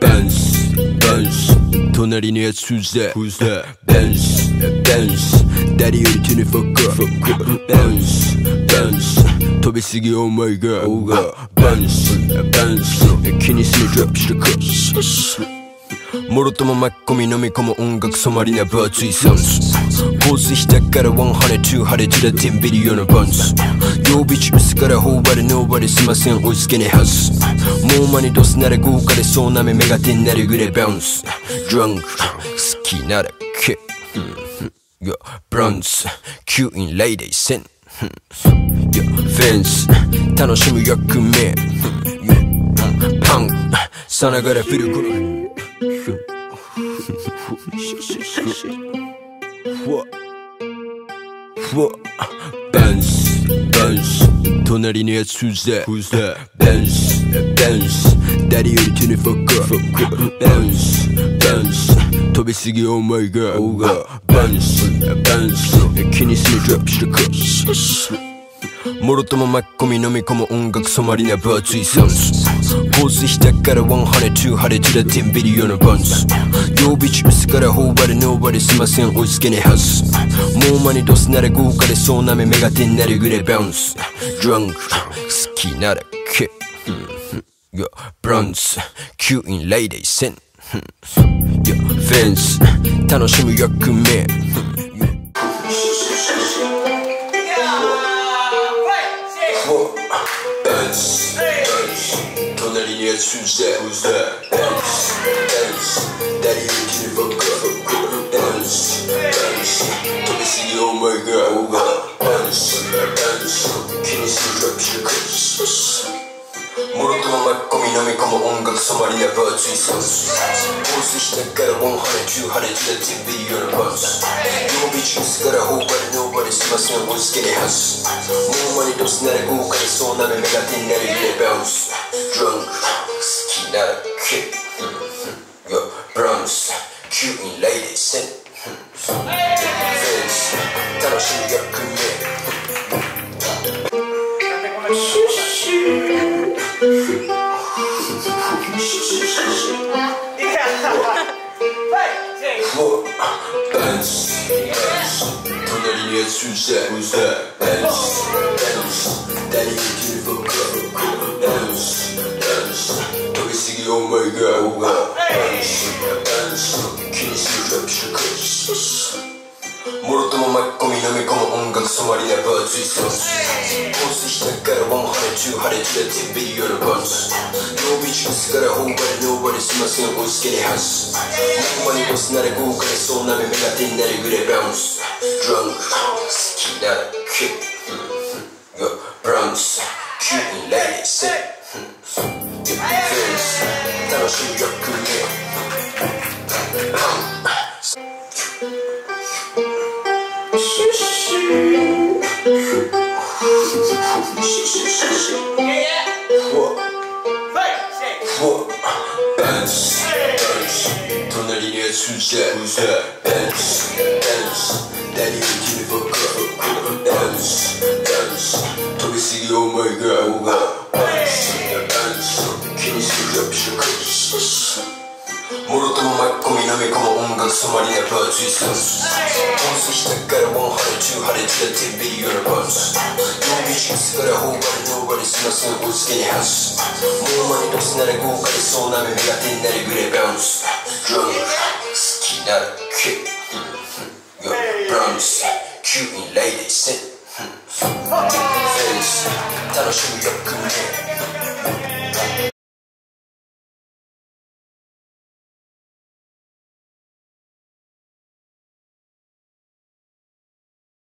バンスバンス隣のやつ Who's that? Who's that? バンスバンス誰より手にフォッカバンスバンス飛びすぎ Oh my god バンスバンス気にするドロップしてく もろとも巻き込み飲み込む音楽染まりな分厚いサウンズ放水したから100、200、10ビリオのバンズ曜日中すから頬張れ Nobody すません追いつけねえはず。もうマニドスなら豪華でそうなめ目が手になるぐらいバウンス。ドランク好きならけ。いやブランズ吸引レイデイセン。いやフェンス楽しむ役目。パンさながらフィルコロバンスバンス隣のやつ Who's that? Who's that? バンスバンス誰より手にフォッカバンスバンス飛びすぎ Oh my god バンスバンス気にするドロップしてくもろとも巻き込み飲み込む音楽染まりな分厚いサウンズ放水したから100、200、10ビリオのバンズ曜日中すから頬張れ Nobody すません追いつけねえはず。もうマニドスなら豪華でそうなめ目が手になるぐらいバウンス。ドランク好きならけ。ブランズ吸引レイデイセンいやフェンス楽しむ役目。Onların yer süzde Huzda Dans Dans Daddy you give fuck up Dans Dans Tabii oh my god Oh god Dans Dans Kimisi rapçi kız. Moruk olmak kominami como onga Somali yapı tüysüz Boz işte gara on harecu harecu da tibi yönü bas. Yo biçim sigara who but nobody smasın Boz gene has. 分厚いサウンズ放水したから100、200、10ビリオンのバンズ曜日中すから頬張れ Nobody すません追いつけねえはずもうマニドスなら豪華でそうなめ目が手になるゆらバウスドランク好きならけいやブラウンス吸引レイデイセンフェンス楽しむ役目バンス隣にやつ Who's that? Who's that? バン nigga Suchet Who's that Adams, Adams Daddy give a fuck Adams, Adams Don't see oh my god who got Adams, Adams Can't see that shit Morto mamma coming Somali'ye böldü ismimiz Olsun dakikaya 102 biliyorum böldü No bitch sigara hoover nobody smells in who's getting house Nobody was not a google so now me la dinlere göre bounce. Drunk Sikiller kick Browns Cute hmm, lady sick Friends Tanışım yok gülüyor Who's that? Who's that? Dance, dance. Daddy, we give it a fuck up. Dance, dance. 저기 시기, oh my god, oh god. もろとも巻き込み飲み込む音楽染まりな分厚いサウンズ放水したから100、200、10ビリオンのバンズ曜日中すから頬張れ Nobody すません追いつけねえはずもうマニドスなら豪華でそうなめ目が手になるぐらいバウンスドランク好きならけいやブラウンス吸引レイデイセンフェンス楽しむ役目